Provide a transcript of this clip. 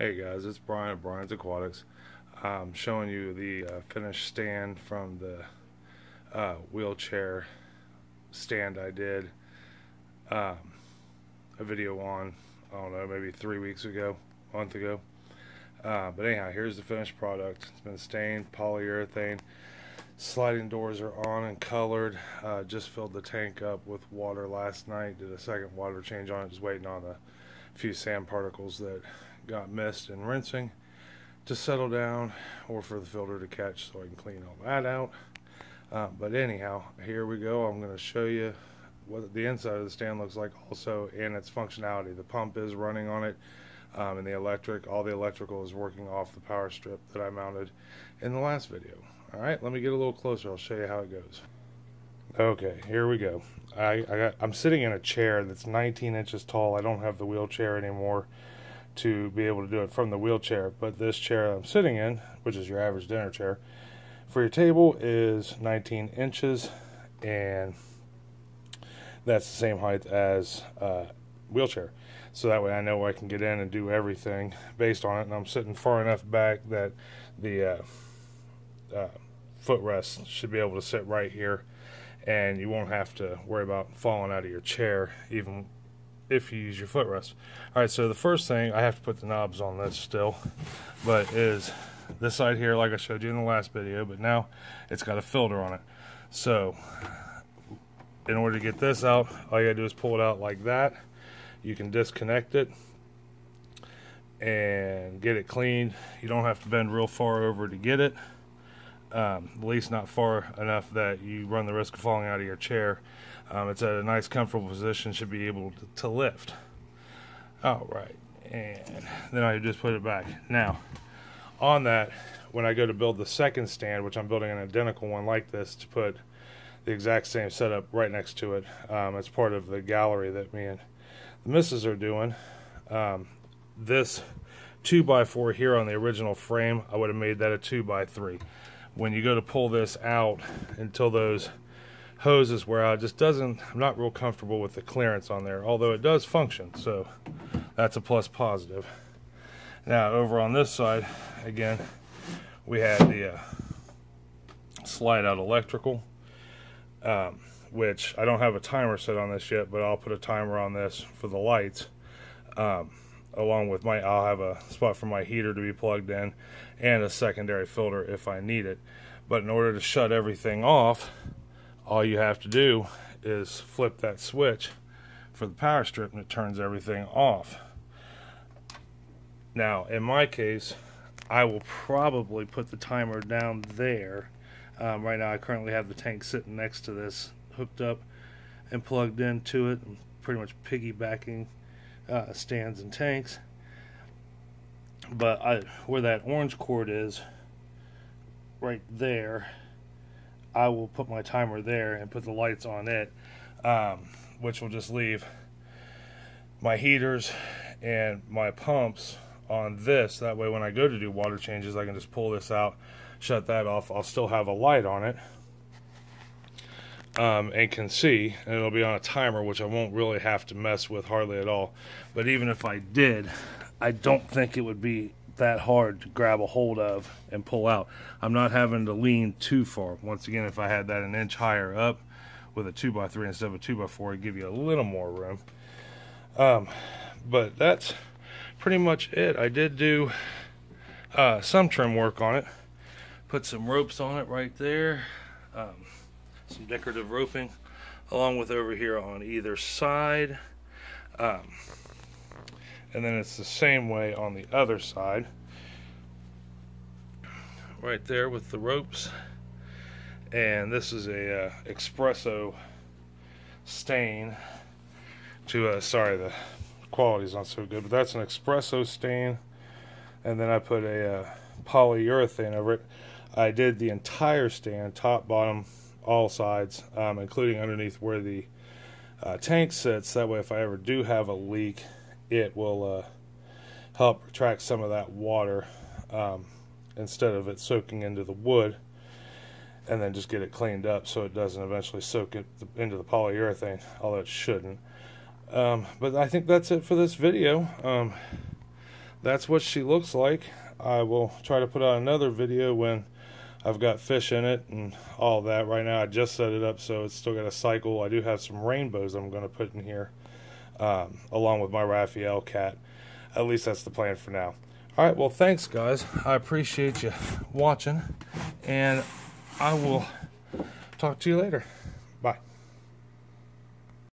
Hey guys, it's Brian at Brian's Aquatics. I'm showing you the uh, finished stand from the uh, wheelchair stand I did um, a video on, I don't know, maybe three weeks ago, month ago. Uh, but anyhow, here's the finished product. It's been stained, polyurethane. Sliding doors are on and colored. Uh, just filled the tank up with water last night. Did a second water change on it, just waiting on a few sand particles that got missed in rinsing to settle down or for the filter to catch so I can clean all that out. Uh, but anyhow, here we go. I'm going to show you what the inside of the stand looks like also and its functionality. The pump is running on it um, and the electric, all the electrical is working off the power strip that I mounted in the last video. Alright, let me get a little closer. I'll show you how it goes. Okay, here we go. I, I I'm sitting in a chair that's 19 inches tall. I don't have the wheelchair anymore to be able to do it from the wheelchair. But this chair I'm sitting in, which is your average dinner chair, for your table is 19 inches, and that's the same height as a wheelchair. So that way I know I can get in and do everything based on it. And I'm sitting far enough back that the uh, uh, footrest should be able to sit right here, and you won't have to worry about falling out of your chair even if you use your footrest. All right, so the first thing, I have to put the knobs on this still, but is this side here, like I showed you in the last video, but now it's got a filter on it. So in order to get this out, all you gotta do is pull it out like that. You can disconnect it and get it cleaned. You don't have to bend real far over to get it. Um, at least not far enough that you run the risk of falling out of your chair. Um, it's at a nice comfortable position, should be able to, to lift. All right, and then I just put it back. Now, on that, when I go to build the second stand, which I'm building an identical one like this to put the exact same setup right next to it, um, it's part of the gallery that me and the missus are doing. Um, this 2x4 here on the original frame, I would have made that a 2x3. When you go to pull this out until those hoses wear out. It just doesn't, I'm not real comfortable with the clearance on there, although it does function, so that's a plus positive. Now, over on this side, again, we had the uh, slide out electrical, um, which I don't have a timer set on this yet, but I'll put a timer on this for the lights. Um, along with my, I'll have a spot for my heater to be plugged in and a secondary filter if I need it. But in order to shut everything off, all you have to do is flip that switch for the power strip and it turns everything off. Now, in my case, I will probably put the timer down there. Um, right now, I currently have the tank sitting next to this, hooked up and plugged into it. I'm pretty much piggybacking uh, stands and tanks. But I, where that orange cord is, right there, I will put my timer there and put the lights on it, um, which will just leave my heaters and my pumps on this. That way, when I go to do water changes, I can just pull this out, shut that off. I'll still have a light on it. Um, and can see, and it'll be on a timer, which I won't really have to mess with hardly at all. But even if I did, I don't think it would be that hard to grab a hold of and pull out. I'm not having to lean too far. Once again, if I had that an inch higher up with a 2x3 instead of a 2x4, it'd give you a little more room. Um, but that's pretty much it. I did do uh, some trim work on it. Put some ropes on it right there. Um, some decorative roping along with over here on either side. Um, and then it's the same way on the other side. Right there with the ropes. And this is a uh, espresso stain to uh, sorry the quality's not so good but that's an espresso stain. And then I put a uh, polyurethane over it. I did the entire stand top bottom all sides um, including underneath where the uh, tank sits that way if I ever do have a leak it will uh, help retract some of that water um, instead of it soaking into the wood and then just get it cleaned up so it doesn't eventually soak it into the polyurethane, although it shouldn't. Um, but I think that's it for this video. Um, that's what she looks like. I will try to put out another video when I've got fish in it and all that. Right now, I just set it up so it's still got a cycle. I do have some rainbows I'm going to put in here um, along with my Raphael cat. At least that's the plan for now. All right, well, thanks, guys. I appreciate you watching, and I will talk to you later.